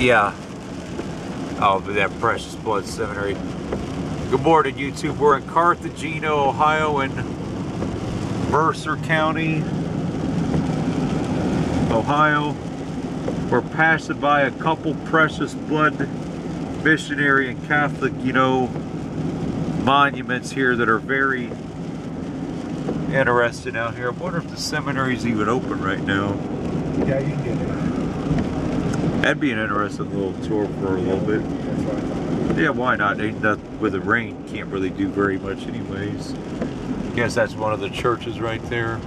Yeah. Oh, that Precious Blood Seminary. Good morning, YouTube. We're in Carthagena, Ohio, in Mercer County, Ohio. We're passing by a couple Precious Blood missionary and Catholic, you know, monuments here that are very interesting out here. I wonder if the seminary's even open right now. Yeah, you can get it. That'd be an interesting little tour for a little bit. I. Yeah, why not? Noth- with the rain, can't really do very much anyways. Guess that's one of the churches right there.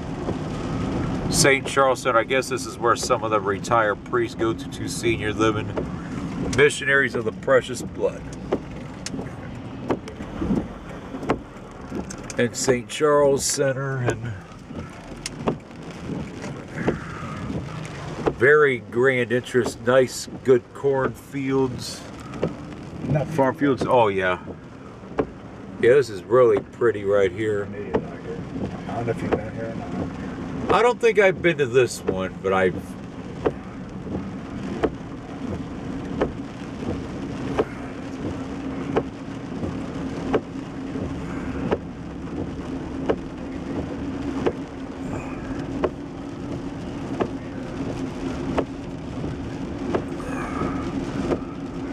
St. Charles Center. I guess this is where some of the retired priests go to to senior living. Missionaries of the Precious Blood. And St. Charles Center and very grand interest, nice, good corn fields. Not Farm fields. Oh yeah. Yeah, this is really pretty right here. I don't know if you've been here or not. I don't think I've been to this one, but I've.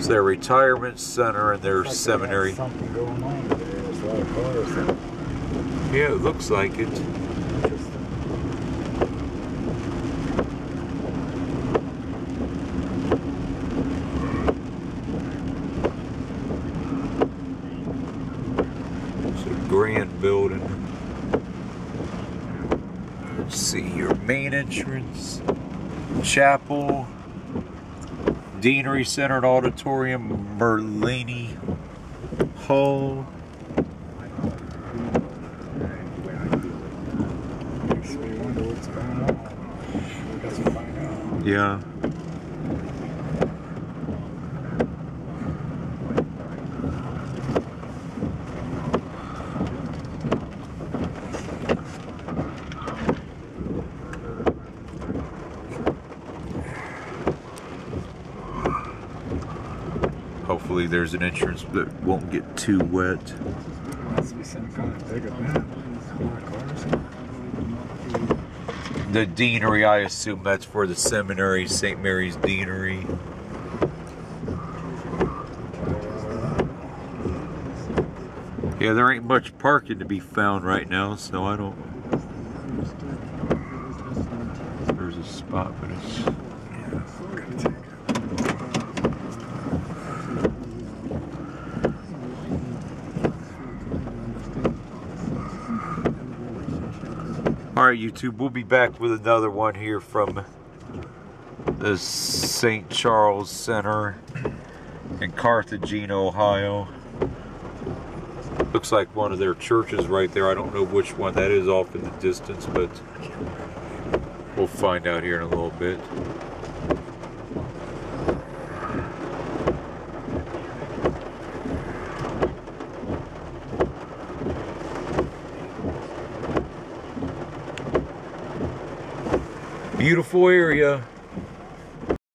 It's their retirement center and their Like seminary. Something going on there. There's a lot of cars. Yeah, it looks like it. It's a grand building. Let's see your main entrance, chapel, deanery center and auditorium, Merlini Hall. Makes me wonder what's going on. We got to find out. Yeah. Hopefully there's an entrance that won't get too wet. The deanery, I assume that's for the seminary, St. Mary's Deanery. Yeah, there ain't much parking to be found right now, so I don't. There's a spot, but it's. All right, YouTube, we'll be back with another one here from the St. Charles Center in Carthagena, Ohio. Looks like one of their churches right there. I don't know which one that is off in the distance, but we'll find out here in a little bit. Beautiful area.